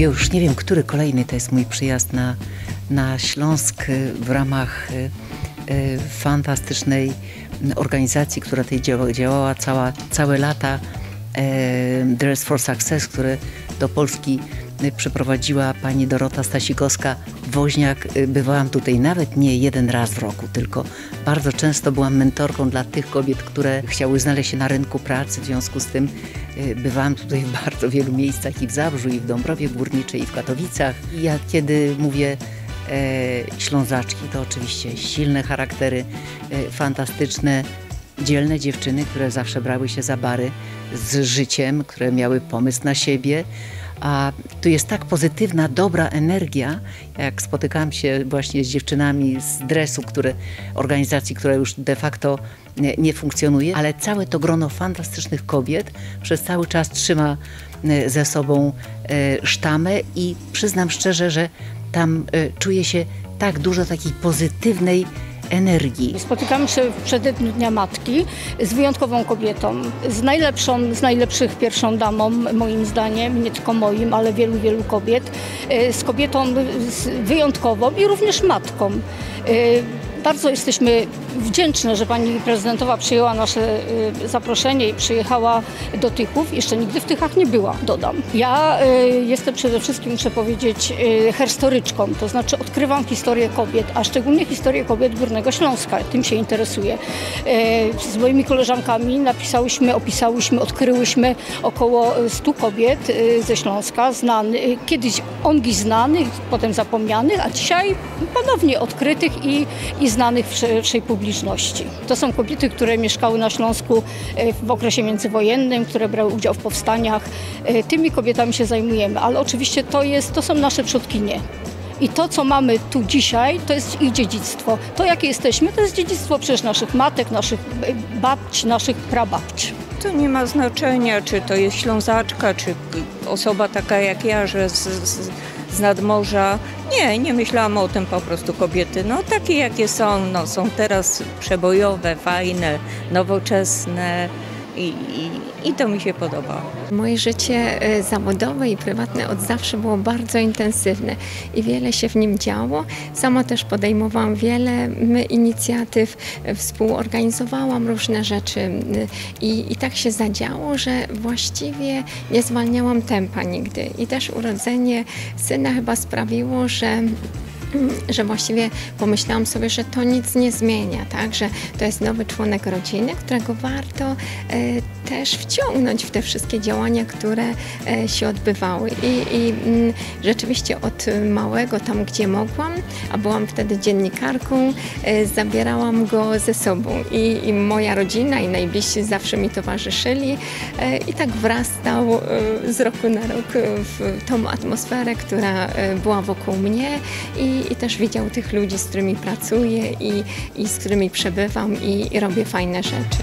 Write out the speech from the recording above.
już nie wiem, który kolejny to jest mój przyjazd na, na Śląsk y, w ramach y, y, fantastycznej organizacji, która działa, działała cała, całe lata Dress for Success, które do Polski przyprowadziła pani Dorota Stasikowska-Woźniak. Y, Bywałam tutaj nawet nie jeden raz w roku, tylko bardzo często byłam mentorką dla tych kobiet, które chciały znaleźć się na rynku pracy. W związku z tym y, bywałam tutaj w bardzo wielu miejscach i w Zabrzu, i w Dąbrowie Górniczej, i w Katowicach. I ja kiedy mówię e, Ślązaczki, to oczywiście silne charaktery, e, fantastyczne, dzielne dziewczyny, które zawsze brały się za bary z życiem, które miały pomysł na siebie. A tu jest tak pozytywna, dobra energia, jak spotykam się właśnie z dziewczynami z dresu, które, organizacji, która już de facto nie, nie funkcjonuje, ale całe to grono fantastycznych kobiet przez cały czas trzyma e, ze sobą e, sztamę i przyznam szczerze, że tam e, czuję się tak dużo takiej pozytywnej energii. Spotykamy się w przededniu Dnia Matki z wyjątkową kobietą, z najlepszą, z najlepszych pierwszą damą, moim zdaniem, nie tylko moim, ale wielu, wielu kobiet, e, z kobietą wyjątkową i również matką. E, Bardzo jesteśmy wdzięczne, że pani prezydentowa przyjęła nasze y, zaproszenie i przyjechała do Tychów. Jeszcze nigdy w Tychach nie była, dodam. Ja y, jestem przede wszystkim, muszę powiedzieć, y, herstoryczką, to znaczy odkrywam historię kobiet, a szczególnie historię kobiet Górnego Śląska. Tym się interesuję. Z moimi koleżankami napisałyśmy, opisałyśmy, odkryłyśmy około 100 kobiet ze Śląska, znany, y, kiedyś ongi znanych, potem zapomnianych, a dzisiaj ponownie odkrytych i, i znanych w szerszej publiczności. To są kobiety, które mieszkały na Śląsku e, w okresie międzywojennym, które brały udział w powstaniach. E, Tymi kobietami się zajmujemy, ale oczywiście to, jest, to są nasze przodkinie. I to, co mamy tu dzisiaj, to jest ich dziedzictwo. To, jakie jesteśmy, to jest dziedzictwo przecież naszych matek, naszych e, babci, naszych prababci. To nie ma znaczenia, czy to jest ślązaczka, czy osoba taka jak ja, że z, z, z nadmorza. Nie, nie myślałam o tym po prostu kobiety. No takie jakie są, no są teraz przebojowe, fajne, nowoczesne i, i, i to mi się podoba. Moje życie e, zawodowe i prywatne od zawsze było bardzo intensywne i wiele się w nim działo. Sama też podejmowałam wiele inicjatyw, e, współorganizowałam różne rzeczy m, i, i tak się zadziało, że właściwie nie zwalniałam tempa nigdy. I też urodzenie syna chyba sprawiło, że że właściwie pomyślałam sobie, że to nic nie zmienia, tak? że to jest nowy członek rodziny, którego warto e, też wciągnąć w te wszystkie działania, które e, się odbywały. I, i mm, rzeczywiście od małego, tam gdzie mogłam, a byłam wtedy dziennikarką, e, zabierałam go ze sobą. I, I moja rodzina i najbliżsi zawsze mi towarzyszyli i tak wrastał z roku na rok w tą atmosferę, która była wokół mnie i, też widział tych ludzi, z którymi pracuję i, i z którymi przebywam i, i robię fajne rzeczy.